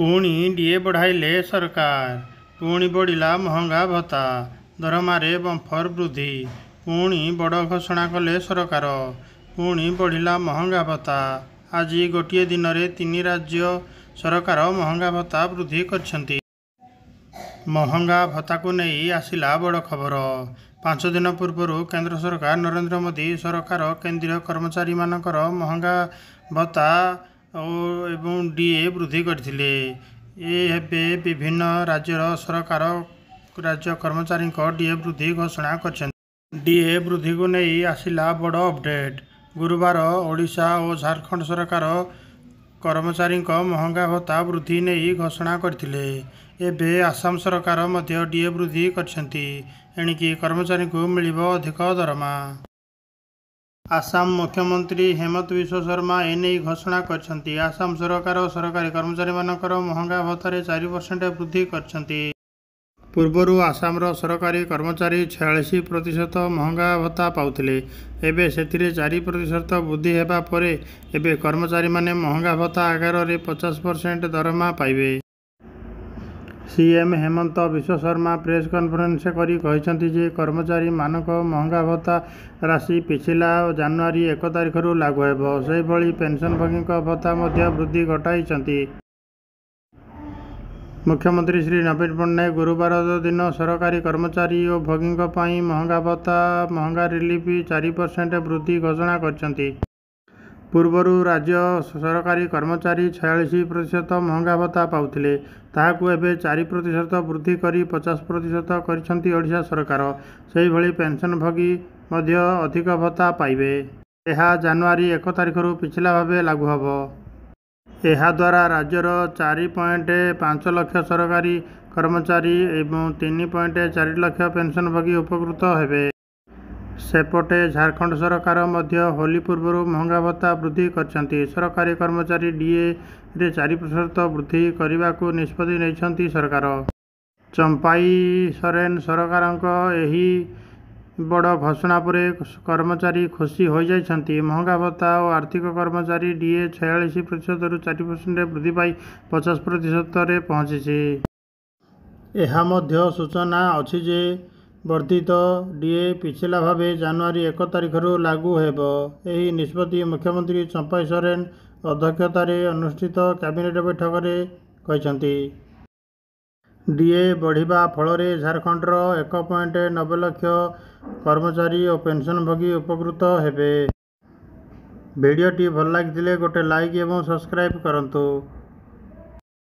ପୁଣି ଡିଏ ବଢ଼ାଇଲେ ସରକାର, ପୁଣି ବଢ଼ିଲା ମହଙ୍ଗା ଭତ୍ତା, ଦରମାରେ ବମ୍ପର ବୃଦ୍ଧି, ପୁଣି ବଡ଼ ଘୋଷଣା କଲେ ସରକାର, ପୁଣି ବଢ଼ିଲା ମହଙ୍ଗା ଭତ୍ତା। ଆଜି ଗୋଟିଏ ଦିନରେ ତିନି ରାଜ୍ୟ ସରକାର ମହଙ୍ଗା ଭତ୍ତା ବୃଦ୍ଧି କରିଛନ୍ତି। ମହଙ୍ଗା ଭତ୍ତାକୁ ନେଇ ଆସିଲା ବଡ଼ ଖବର। ପାଞ୍ଚ ଦିନ ପୂର୍ବରୁ କେନ୍ଦ୍ର ସରକାର ନରେନ୍ଦ୍ର ମୋଦି ସରକାର କେନ୍ଦ୍ରୀୟ କର୍ମଚାରୀମାନଙ୍କର ମହଙ୍ଗା ଭତ୍ତା ଏବଂ ଡିଏ ବୃଦ୍ଧି କରିଥିଲେ। ଏବେ ବିଭିନ୍ନ ରାଜ୍ୟର ସରକାର ରାଜ୍ୟ କର୍ମଚାରୀଙ୍କ ଡିଏ ବୃଦ୍ଧି ଘୋଷଣା କରିଛନ୍ତି। ଡିଏ ବୃଦ୍ଧିକୁ ନେଇ ଆସିଲା ବଡ଼ ଅପଡେଟ୍। ଗୁରୁବାର ଓଡ଼ିଶା ଓ ଝାରଖଣ୍ଡ ସରକାର କର୍ମଚାରୀଙ୍କ ମହଙ୍ଗା ଭତ୍ତା ବୃଦ୍ଧି ନେଇ ଘୋଷଣା କରିଥିଲେ। ଏବେ ଆସାମ ସରକାର ମଧ୍ୟ ଡିଏ ବୃଦ୍ଧି କରିଛନ୍ତି। ଏଣିକି କର୍ମଚାରୀଙ୍କୁ ମିଳିବ ଅଧିକ ଦରମା। ଆସାମ ମୁଖ୍ୟମନ୍ତ୍ରୀ ହେମନ୍ତ ବିଶ୍ବ ଶର୍ମା ଏନେଇ ଘୋଷଣା କରିଛନ୍ତି। ଆସାମ ସରକାର ସରକାରୀ କର୍ମଚାରୀମାନଙ୍କର ମହଙ୍ଗା ଭତ୍ତାରେ ଚାରି ପରସେଣ୍ଟ ବୃଦ୍ଧି କରିଛନ୍ତି। ପୂର୍ବରୁ ଆସାମର ସରକାରୀ କର୍ମଚାରୀ ଛୟାଳିଶ ପ୍ରତିଶତ ମହଙ୍ଗା ଭତ୍ତା ପାଉଥିଲେ। ଏବେ ସେଥିରେ ଚାରି ପ୍ରତିଶତ ବୃଦ୍ଧି ହେବା ପରେ ଏବେ କର୍ମଚାରୀମାନେ ମହଙ୍ଗା ଭତ୍ତା ଆକାରରେ ପଚାଶ ପରସେଣ୍ଟ ଦରମା ପାଇବେ। ସିଏମ ହେମନ୍ତ ବିଶ୍ବ ଶର୍ମା ପ୍ରେସ କନଫରେନ୍ସ କରି କହିଛନ୍ତି ଯେ କର୍ମଚାରୀମାନଙ୍କ ମହଙ୍ଗା ଭତ୍ତା ରାଶି ପିଛିଲା ଜାନୁଆରୀ ଏକ ତାରିଖରୁ ଲାଗୁ ହେବ। ସେହିଭଳି ପେନସନଭୋଗୀଙ୍କ ଭତ୍ତା ମଧ୍ୟ ବୃଦ୍ଧି ଘଟାଇଛନ୍ତି। ମୁଖ୍ୟମନ୍ତ୍ରୀ ଶ୍ରୀ ନବୀନ ପଟ୍ଟନାୟକ ଗୁରୁବାର ଦିନ ସରକାରୀ କର୍ମଚାରୀ ଓ ଭୋଗୀଙ୍କ ପାଇଁ ମହଙ୍ଗା ଭତ୍ତା ମହଙ୍ଗା ରିଲିଫ ଚାରି ପରସେଣ୍ଟ ବୃଦ୍ଧି ଘୋଷଣା କରିଛନ୍ତି। ପୂର୍ବରୁ ରାଜ୍ୟ ସରକାରୀ କର୍ମଚାରୀ ଛୟାଳିଶ ପ୍ରତିଶତ ମହଙ୍ଗା ଭତ୍ତା ପାଉଥିଲେ। ତାହାକୁ ଏବେ ଚାରି ପ୍ରତିଶତ ବୃଦ୍ଧି କରି ପଚାଶ ପ୍ରତିଶତ କରିଛନ୍ତି ଓଡ଼ିଶା ସରକାର। ସେହିଭଳି ପେନସନଭୋଗୀ ମଧ୍ୟ ଅଧିକ ଭତ୍ତା ପାଇବେ। ଏହା ଜାନୁଆରୀ ଏକ ତାରିଖରୁ ପିଛିଲା ଭାବେ ଲାଗୁ ହେବ। ଏହାଦ୍ୱାରା ରାଜ୍ୟର ଚାରି ପଏଣ୍ଟ ପାଞ୍ଚ ଲକ୍ଷ ସରକାରୀ କର୍ମଚାରୀ ଏବଂ ତିନି ପଏଣ୍ଟ ଚାରି ଲକ୍ଷ ପେନସନଭୋଗୀ ଉପକୃତ ହେବେ। ସେପଟେ ଝାରଖଣ୍ଡ ସରକାର ମଧ୍ୟ ହୋଲି ପୂର୍ବରୁ ମହଙ୍ଗା ଭତ୍ତା ବୃଦ୍ଧି କରିଛନ୍ତି। ସରକାରୀ କର୍ମଚାରୀ ଡିଏ ରେ ଚାରି ପ୍ରତିଶତ ବୃଦ୍ଧି କରିବାକୁ ନିଷ୍ପତ୍ତି ନେଇଛନ୍ତି ସରକାର। ଚମ୍ପାଇ ସୋରେନ ସରକାରଙ୍କ ଏହି ବଡ଼ ଘୋଷଣା ପରେ କର୍ମଚାରୀ ଖୁସି ହୋଇଯାଇଛନ୍ତି। ମହଙ୍ଗା ଭତ୍ତା ଓ ଆର୍ଥିକ କର୍ମଚାରୀ ଡିଏ ଛୟାଳିଶ ପ୍ରତିଶତରୁ ଚାରି ପରସେଣ୍ଟ ବୃଦ୍ଧି ପାଇ ପଚାଶ ପ୍ରତିଶତରେ ପହଞ୍ଚିଛି। ଏହା ମଧ୍ୟ ସୂଚନା ଅଛି ଯେ ବର୍ଦ୍ଧିତ ଡିଏ ପିଛିଲା ଭାବେ ଜାନୁଆରୀ ଏକ ତାରିଖରୁ ଲାଗୁ ହେବ। ଏହି ନିଷ୍ପତ୍ତି ମୁଖ୍ୟମନ୍ତ୍ରୀ ଚମ୍ପାଇ ସୋରେନ ଅଧ୍ୟକ୍ଷତାରେ ଅନୁଷ୍ଠିତ କ୍ୟାବିନେଟ ବୈଠକରେ କହିଛନ୍ତି। ଡିଏ ବଢ଼ିବା ଫଳରେ ଝାରଖଣ୍ଡର ଏକ ପଏଣ୍ଟ ନବେ ଲକ୍ଷ କର୍ମଚାରୀ ଓ ପେନସନଭୋଗୀ ଉପକୃତ ହେବେ। ଭିଡ଼ିଓଟି ଭଲ ଲାଗିଥିଲେ ଗୋଟେ ଲାଇକ ଏବଂ ସବସ୍କ୍ରାଇବ କରନ୍ତୁ।